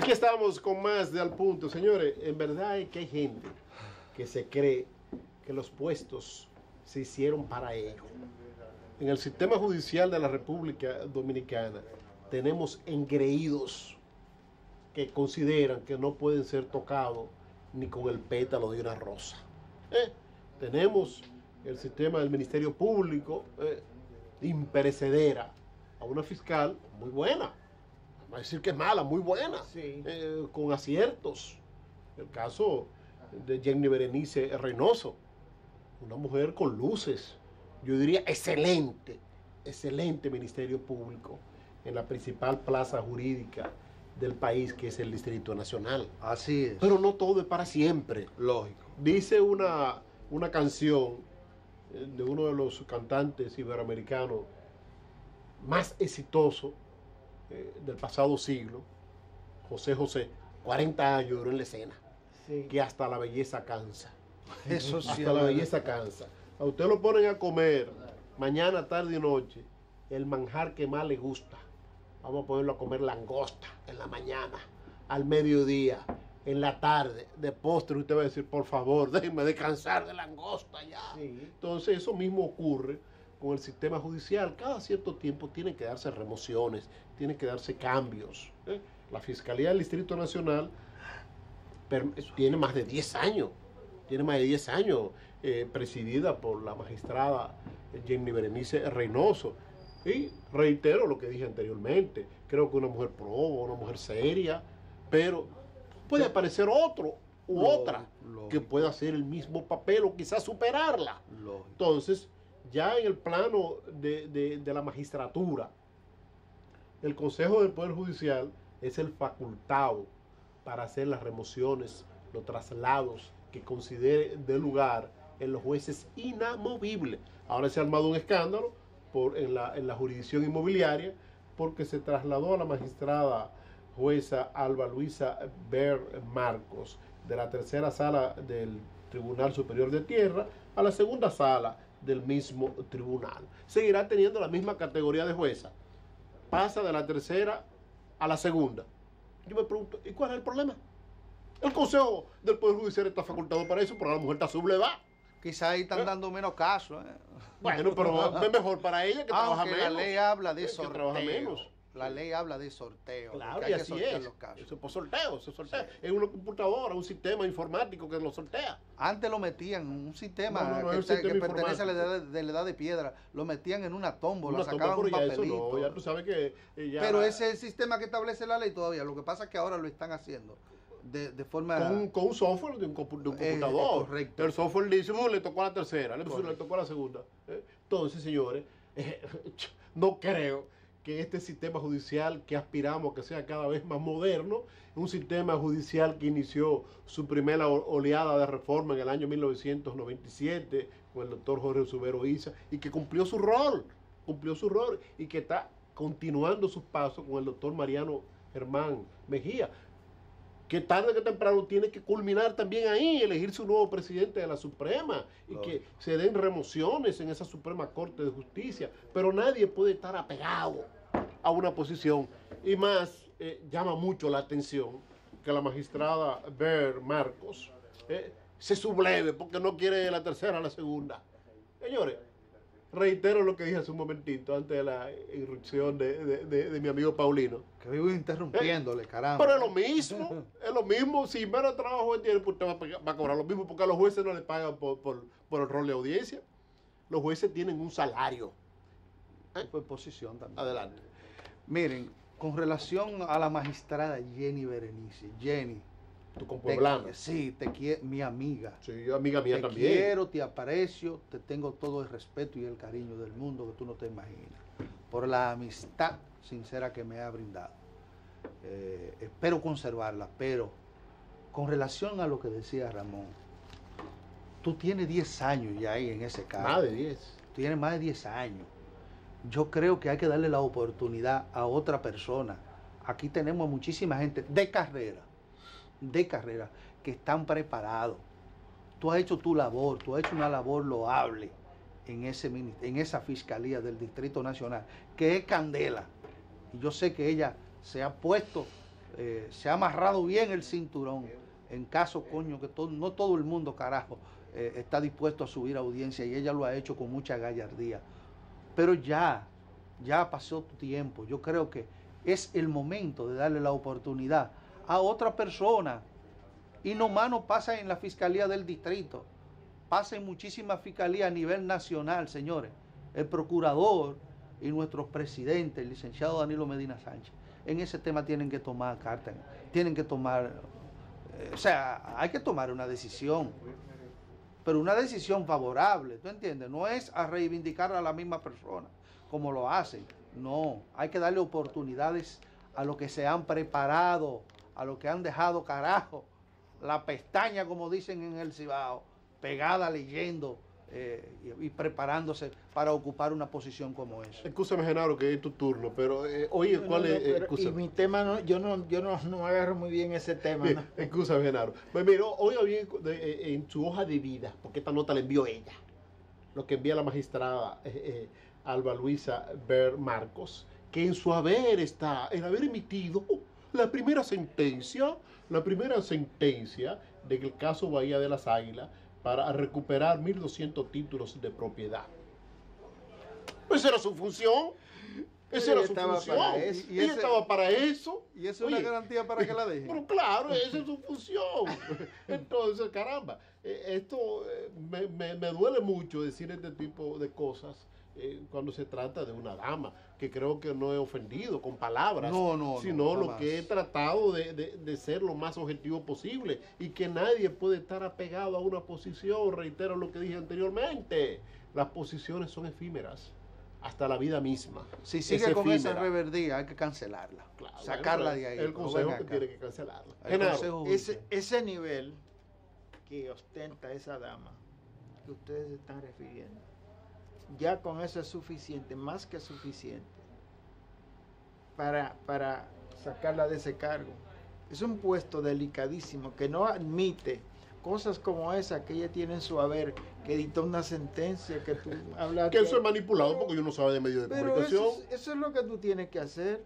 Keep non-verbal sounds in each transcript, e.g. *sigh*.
Aquí estamos con más de Al Punto. Señores, en verdad es que hay gente que se cree que los puestos se hicieron para ellos. En el sistema judicial de la República Dominicana tenemos engreídos que consideran que no pueden ser tocados ni con el pétalo de una rosa. ¿Eh? Tenemos el sistema del Ministerio Público eh, imperecedera a una fiscal muy buena, a decir que es mala, muy buena, eh, con aciertos. El caso de Jenny Berenice Reynoso, una mujer con luces, yo diría excelente, excelente Ministerio Público en la principal plaza jurídica del país, que es el Distrito Nacional. Así es. Pero no todo es para siempre. Lógico. Dice una, una canción eh, de uno de los cantantes iberoamericanos más exitosos eh, del pasado siglo, José José, 40 años duró en la escena, que hasta la belleza cansa. *laughs* Eso sí. Hasta la belleza cansa. A usted lo ponen a comer mañana, tarde y noche el manjar que más le gusta. Vamos a ponerlo a comer langosta en la mañana, al mediodía, en la tarde, de postre. Usted va a decir, por favor, *laughs* déjenme descansar de langosta ya. Entonces, eso mismo ocurre con el sistema judicial. Cada cierto tiempo tienen que darse remociones, tienen que darse cambios. ¿eh? La Fiscalía del Distrito Nacional tiene más de 10 años, tiene más de 10 años, eh, presidida por la magistrada Jenny Berenice Reynoso. Y reitero lo que dije anteriormente, creo que una mujer proba, una mujer seria, pero puede aparecer otro u otra que pueda hacer el mismo papel o quizás superarla. Entonces, ya en el plano de, la magistratura, el Consejo del Poder Judicial es el facultado para hacer las remociones, los traslados que considere de lugar en los jueces inamovibles. Ahora se ha armado un escándalo por, en, la, en la jurisdicción inmobiliaria porque se trasladó a la magistrada jueza Alba Luisa Ber Marcos de la tercera sala del Tribunal Superior de Tierra a la segunda sala del mismo tribunal. Seguirá teniendo la misma categoría de jueza. Pasa de la tercera a la segunda. Yo me pregunto, ¿y cuál es el problema? El Consejo del Poder Judicial está facultado para eso, pero la mujer está sublevada. Quizá ahí están ¿Eh? dando menos caso. ¿eh? Bueno, pero *laughs* es mejor para ella que trabaja menos. la ley habla de sorteo. menos. La ley habla de sorteo. Claro, y así es. Los casos. Eso es por sorteo, eso sorteo. Es una computadora, un sistema informático que lo sortea. Antes lo metían en un sistema que, pertenece a la edad de, la edad de piedra. Lo metían en una tómbola, una sacaban un papelito. no, ya tú sabes que... Eh, pero ese es el sistema que establece la ley todavía. Lo que pasa es que ahora lo están haciendo de, de forma... Con, con, un software de un, de un eh, computador. correcto. El software dice, oh, le tocó a la tercera, le, le tocó a la segunda. ¿eh? Entonces, señores, *laughs* eh, *laughs* no creo que este sistema judicial que aspiramos que sea cada vez más moderno, un sistema judicial que inició su primera oleada de reforma en el año 1997 con el doctor Jorge Subero Isa y que cumplió su rol, cumplió su rol y que está continuando sus pasos con el doctor Mariano Germán Mejía que tarde que temprano tiene que culminar también ahí, elegir su nuevo presidente de la Suprema y que se den remociones en esa Suprema Corte de Justicia. Pero nadie puede estar apegado a una posición. Y más, eh, llama mucho la atención que la magistrada Ver Marcos eh, se subleve porque no quiere la tercera a la segunda. Señores, reitero lo que dije hace un momentito antes de la irrupción de, mi amigo Paulino. Que vivo interrumpiéndole, caramba. Pero es lo mismo, es lo mismo. Si menos trabajo tiene, pues usted va a, cobrar lo mismo porque a los jueces no le pagan por, el rol de audiencia. Los jueces tienen un salario. ¿Eh? Por posición también. Adelante. Miren, con relación a la magistrada Jenny Berenice, Jenny, tu compueblana. Sí, te quiero, mi amiga. Sí, amiga mía también. Te quiero, te aprecio, te tengo todo el respeto y el cariño del mundo que tú no te imaginas. Por la amistad sincera que me ha brindado. Eh, espero conservarla, pero con relación a lo que decía Ramón, tú tienes 10 años ya ahí en ese caso. Más de 10. Tienes más de 10 años. Yo creo que hay que darle la oportunidad a otra persona. Aquí tenemos muchísima gente de carrera de carrera que están preparados. Tú has hecho tu labor, tú has hecho una labor loable en, ese, en esa fiscalía del Distrito Nacional, que es Candela. Y yo sé que ella se ha puesto eh, se ha amarrado bien el cinturón en caso, coño, que todo, no todo el mundo, carajo, eh, está dispuesto a subir audiencia y ella lo ha hecho con mucha gallardía. Pero ya, ya pasó tu tiempo. Yo creo que es el momento de darle la oportunidad a otra persona. Y no más no pasa en la Fiscalía del Distrito, pasa en muchísimas fiscalías a nivel nacional, señores. El procurador y nuestros presidentes, el licenciado Danilo Medina Sánchez, en ese tema tienen que tomar carta, tienen que tomar o sea, hay que tomar una decisión, pero una decisión favorable, ¿tú entiendes? No es a reivindicar a la misma persona como lo hacen, no, hay que darle oportunidades a los que se han preparado, a los que han dejado carajo, la pestaña, como dicen en el Cibao, pegada leyendo eh, y, preparándose para ocupar una posición como esa. Escúchame, Genaro, que es tu turno, pero eh, oye, ¿cuál es? y mi tema, no, yo no yo no, no agarro muy bien ese tema. ¿no? *laughs* Escúchame, Genaro. Pues mira, oiga bien eh, en su hoja de vida, porque esta nota la envió ella, lo que envía la magistrada Alba Luisa Ber Marcos, que en su haber está, el haber emitido la primera sentencia, la primera sentencia del caso Bahía de las Águilas, para recuperar 1.200 títulos de propiedad. Esa era su función. Esa era su función. Y, ella estaba para eso. Y eso es una garantía para que la dejen. Pero claro, esa es su función. *laughs* Entonces, caramba, eh, esto eh, me, me duele mucho decir este tipo de cosas eh, cuando se trata de una dama, que creo que no he ofendido con palabras, sino lo que he tratado de, ser lo más objetivo posible y que nadie puede estar apegado a una posición, reitero lo que dije anteriormente, las posiciones son efímeras hasta la vida misma. Si sigue con esa reverdía, hay que cancelarla. sacarla de ahí. El consejo que tiene que cancelarla. ese, ese nivel que ostenta esa dama que ustedes están refiriendo ya con eso es suficiente, más que suficiente, para, para sacarla de ese cargo. Es un puesto delicadísimo que no admite cosas como esa que ella tiene en su haber, que editó una sentencia, que tú hablas. Que eso es manipulado porque yo no sabe de medios de comunicación. Eso es, eso es lo que tú tienes que hacer.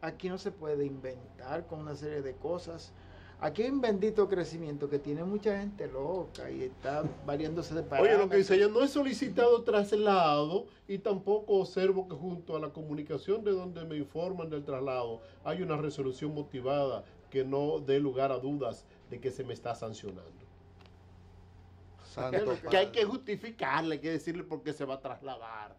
Aquí no se puede inventar con una serie de cosas. Aquí hay un bendito crecimiento que tiene mucha gente loca y está variándose de parámetros. Oye, lo que dice ella, no he solicitado traslado y tampoco observo que junto a la comunicación de donde me informan del traslado hay una resolución motivada que no dé lugar a dudas de que se me está sancionando. *laughs* que hay que justificarle, hay que decirle por qué se va a trasladar.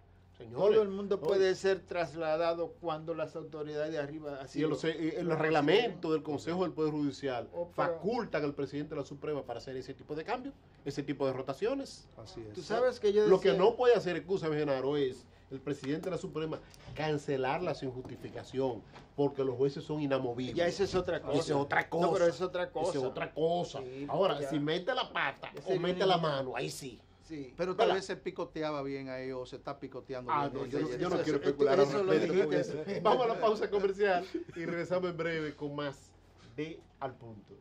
Todo el mundo puede ser trasladado cuando las autoridades de arriba así. lo sé, el reglamento del Consejo del Poder Judicial oh, facultan al presidente de la Suprema para hacer ese tipo de cambios, ese tipo de rotaciones. Así es. Tú sabes que yo Lo que no puede hacer, excusa Genaro, es el presidente de la Suprema cancelarla sin justificación, porque los jueces son inamovibles. Ya esa es otra cosa. Esa es otra cosa. No, pero es otra cosa. Esa es otra cosa. Ahora, si mete la pata o mete la mano, ahí sí. Pero tal vez se picoteaba bien ahí o se está picoteando ah, bien. yo, no, quiero especular. *laughs* Vamos a la pausa comercial y regresamos en breve con más de Al Punto.